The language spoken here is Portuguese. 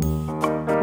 Música